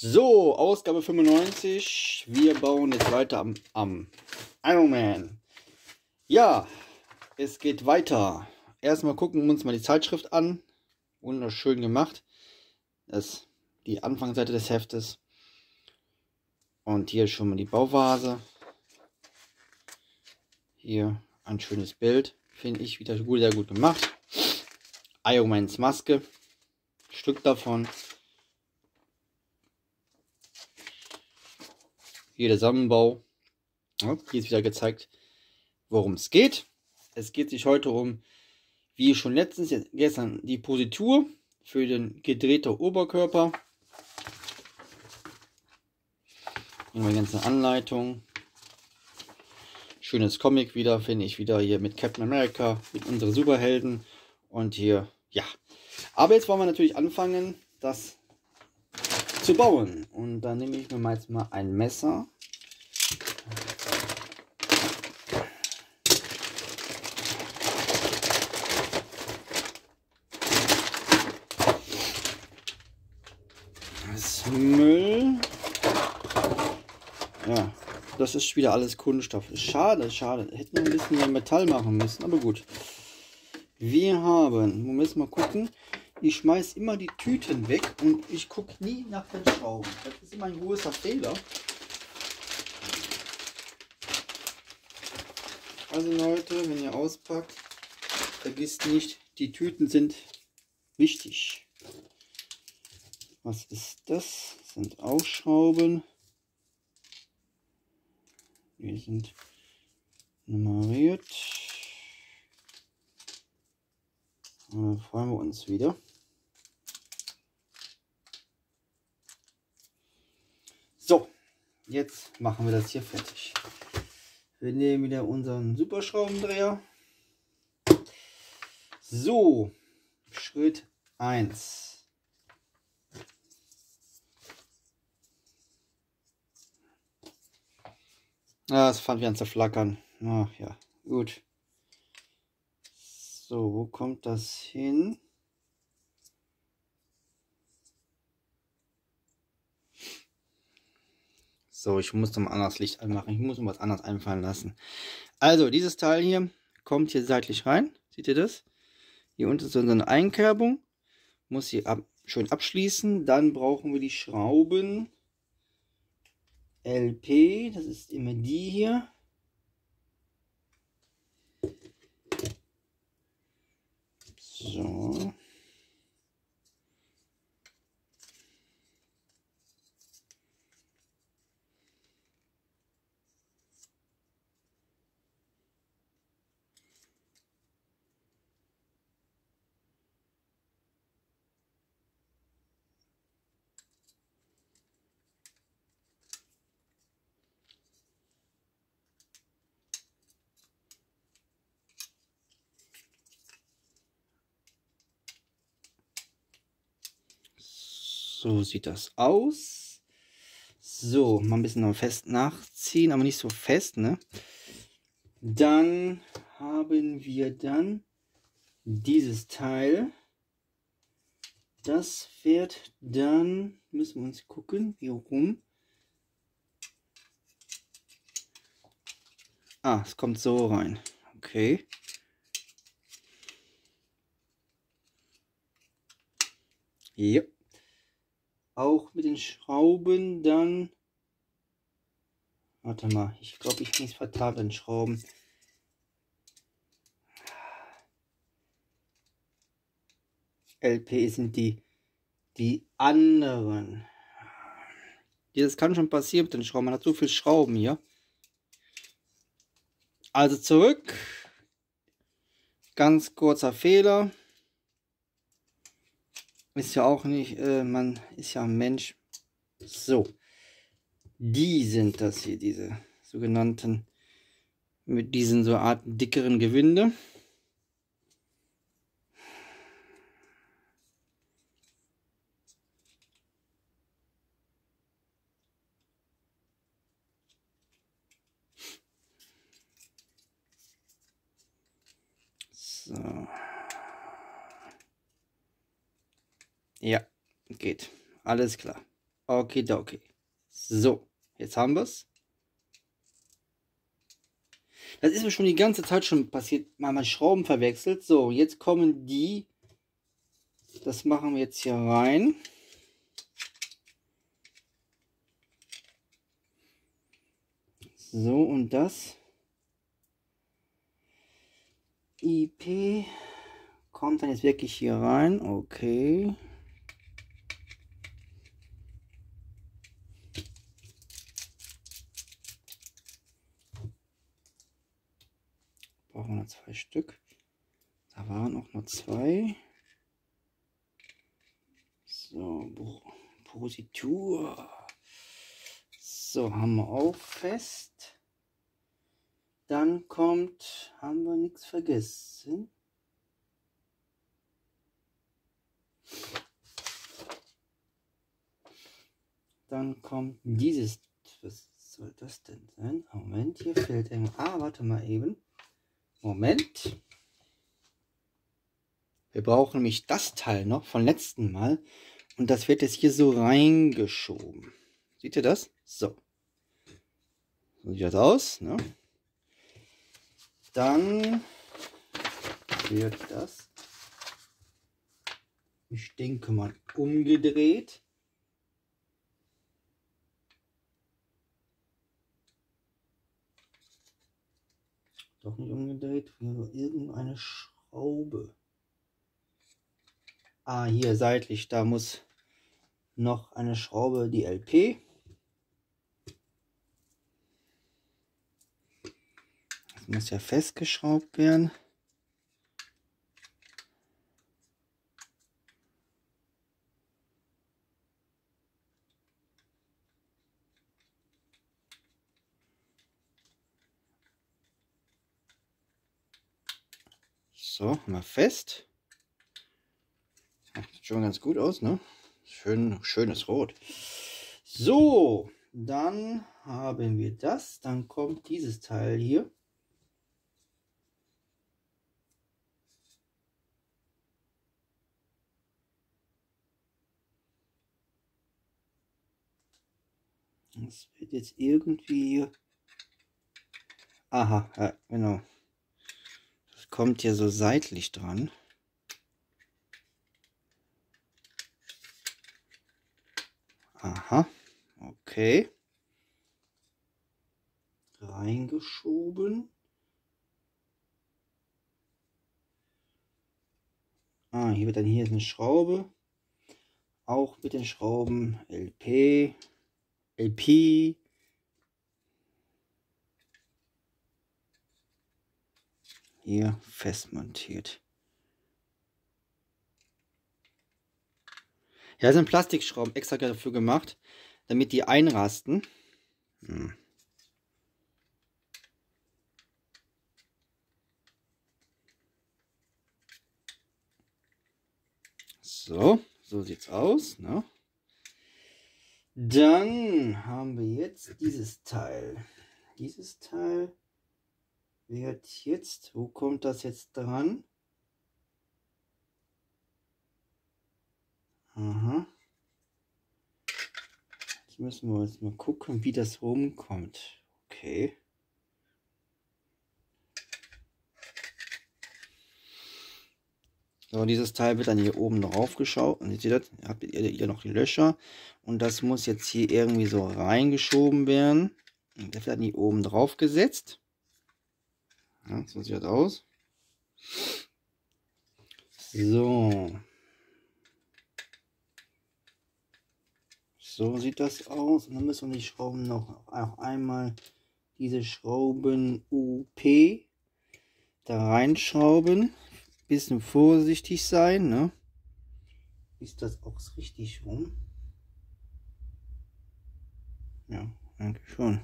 So, Ausgabe 95. Wir bauen jetzt weiter am, am Iron Man. Ja, es geht weiter. Erstmal gucken wir uns mal die Zeitschrift an. Wunderschön gemacht. Das ist die Anfangsseite des Heftes. Und hier schon mal die Bauvase. Hier ein schönes Bild. Finde ich wieder gut, sehr gut gemacht. Iron Mans Maske. Stück davon. Der Zusammenbau. Ja, hier ist wieder gezeigt, worum es geht. Es geht sich heute um, wie schon letztens, gestern, die Positur für den gedrehten Oberkörper. Die ganze Anleitung. Schönes Comic wieder, finde ich wieder hier mit Captain America, mit unseren Superhelden. Und hier, ja. Aber jetzt wollen wir natürlich anfangen, das zu bauen. Und dann nehme ich mir jetzt mal ein Messer. Das Müll. Ja, das ist wieder alles Kunststoff. Schade, schade. Hätten wir ein bisschen mehr Metall machen müssen, aber gut. Wir haben, wir müssen mal gucken, ich schmeiße immer die Tüten weg und ich gucke nie nach den Schrauben. Das ist immer ein großer Fehler. Also Leute, wenn ihr auspackt, vergisst nicht, die Tüten sind wichtig. Was ist das? das sind auch Schrauben. Die sind nummeriert. Da freuen wir uns wieder. So, jetzt machen wir das hier fertig. Wir nehmen wieder unseren Superschraubendreher. So, Schritt 1. Ah, es fand wir an zu flackern. Ach ja, gut. So, wo kommt das hin? So, ich muss noch ein anderes Licht anmachen. Ich muss mir was anderes einfallen lassen. Also, dieses Teil hier kommt hier seitlich rein. Seht ihr das? Hier unten ist so eine Einkerbung. Muss hier ab, schön abschließen. Dann brauchen wir die Schrauben LP. Das ist immer die hier. So. So sieht das aus. So, mal ein bisschen noch fest nachziehen, aber nicht so fest, ne? Dann haben wir dann dieses Teil. Das wird dann, müssen wir uns gucken, wie rum. Ah, es kommt so rein. Okay. Yep auch mit den Schrauben dann. Warte mal, ich glaube, ich vertan den Schrauben. LP sind die, die anderen. Das kann schon passieren mit den Schrauben. Man hat so viel Schrauben hier. Also zurück. Ganz kurzer Fehler. Ist ja auch nicht, äh, man ist ja ein Mensch. So. Die sind das hier, diese sogenannten, mit diesen so Art dickeren Gewinde. So. Ja, geht. Alles klar. Okay, okay. So, jetzt haben wir es. Das ist mir schon die ganze Zeit schon passiert. Mal mal Schrauben verwechselt. So, jetzt kommen die. Das machen wir jetzt hier rein. So, und das IP kommt dann jetzt wirklich hier rein. Okay. Brauchen wir zwei Stück. Da waren auch noch zwei. So, Positur. So, haben wir auch fest. Dann kommt, haben wir nichts vergessen. Dann kommt dieses, was soll das denn sein? Moment, hier fehlt irgendwas. Ah, warte mal eben. Moment. Wir brauchen nämlich das Teil noch von letzten Mal. Und das wird jetzt hier so reingeschoben. Seht ihr das? So. So sieht das aus. Ne? Dann wird das, ich denke mal, umgedreht. Doch nicht umgedreht, irgendeine Schraube. Ah, hier seitlich, da muss noch eine Schraube, die LP. muss ja festgeschraubt werden. So, mal fest. Sieht schon ganz gut aus, ne? Schön, schönes Rot. So, dann haben wir das. Dann kommt dieses Teil hier. Das wird jetzt irgendwie... Aha, ja, genau. Kommt hier so seitlich dran. Aha, okay. Reingeschoben. Ah, hier wird dann hier eine Schraube. Auch mit den Schrauben LP LP hier fest montiert. Ja, sind Plastikschrauben extra dafür gemacht, damit die einrasten. Hm. So, so sieht's aus. Ne? Dann haben wir jetzt dieses Teil. Dieses Teil wird jetzt, wo kommt das jetzt dran? Aha. Jetzt müssen wir jetzt mal gucken, wie das rumkommt. Okay. So, dieses Teil wird dann hier oben drauf geschaut. Und ihr seht das, habt ihr hier noch die Löcher. Und das muss jetzt hier irgendwie so reingeschoben werden. Das wird dann hier oben drauf gesetzt. Ja, so sieht das aus. So. So sieht das aus. Und dann müssen wir die Schrauben noch auch einmal diese Schrauben UP da reinschrauben bisschen vorsichtig sein, ne? Ist das auch richtig rum? Ja, eigentlich schon.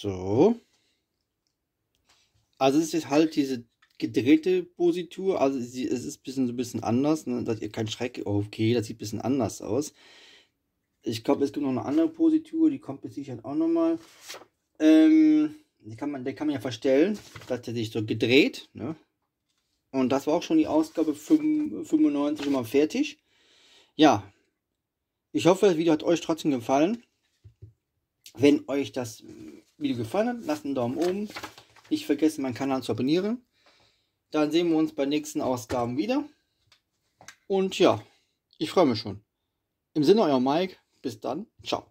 So. Also es ist halt diese gedrehte Positur. Also es ist ein bisschen so ein bisschen anders, ne? dass ihr kein Schreck. Okay, das sieht ein bisschen anders aus. Ich glaube, es gibt noch eine andere Positur, die kommt mit Sicherheit auch nochmal. Ähm, die kann man, der kann man ja verstellen, dass er sich so gedreht. Ne? Und das war auch schon die Ausgabe 95 schon mal fertig. Ja, ich hoffe, das Video hat euch trotzdem gefallen. Wenn euch das Video gefallen hat, lasst einen Daumen oben. Nicht vergessen, meinen Kanal zu abonnieren. Dann sehen wir uns bei nächsten Ausgaben wieder. Und ja, ich freue mich schon. Im Sinne euer Mike. Bis dann. Ciao.